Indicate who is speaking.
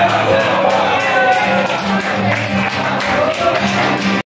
Speaker 1: Yeah.